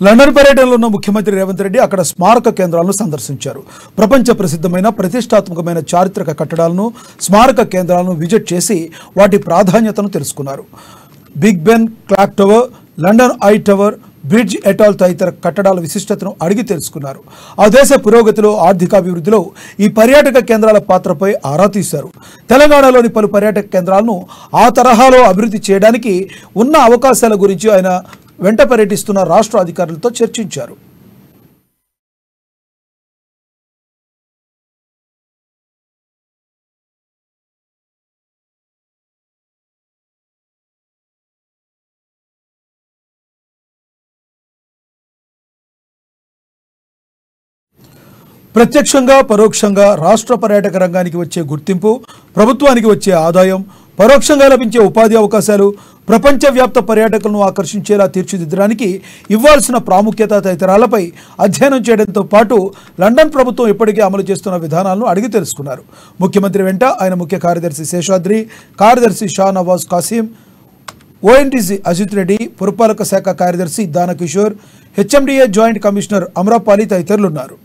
London పర్యటనలో ఉన్న ముఖ్యమంత్రి రేవంత్ రెడ్డి అక్కడ స్మారక కేంద్రాలను సందర్శించారు. ప్రపంచ ప్రసిద్ధమైన ప్రతిష్టాత్మకమైన చారిత్రక కట్టడాలను స్మారక కేంద్రాలను విజిట్ చేసి వాటి ప్రాధాన్యతను తెలుసుకున్నారు. Big Ben clock tower London Eye Tower Bridge atoll తదితర కట్టడాల విశిష్టతను అడిగి తెలుసుకున్నారు. ఆ దేశ పురోగతిలో ఆర్థికాభివృద్ధిలో ఈ పర్యాటక కేంద్రాల పాత్రపై ఆరా తీశారు. తెలంగాణలోని పలు పర్యాటక కేంద్రాలను ఆ తరహాలో అభివృద్ధి చేయడానికి ఉన్న అవకాశాల గురించి ఆయన వెంట పర్యటిస్తున్న రాష్ట్ర అధికారులతో చర్చించారు. ప్రత్యక్షంగా పరోక్షంగా రాష్ట్ర పర్యాటక రంగానికి వచ్చే గుర్తింపు ప్రభుత్వానికి వచ్చే ఆదాయం పరోక్షంగా లభించే ఉపాధి అవకాశాలు ప్రపంచవ్యాప్త పర్యాటకులను ఆకర్షించేలా తీర్చిదిద్దడానికి ఇవ్వాల్సిన ప్రాముఖ్యత తదితరాలపై అధ్యయనం చేయడంతో పాటు లండన్ ప్రభుత్వం ఇప్పటికే అమలు చేస్తున్న విధానాలను అడిగి తెలుసుకున్నారు. ముఖ్యమంత్రి వెంట ఆయన ముఖ్య కార్యదర్శి శేషాద్రి కార్యదర్శి షా నవాజ్ కాసిం ఓఎన్టీసీ అజిత్ రెడ్డి పురపాలక శాఖ కార్యదర్శి Danakishore HMDA joint commissioner Amrapali తదితరులున్నారు.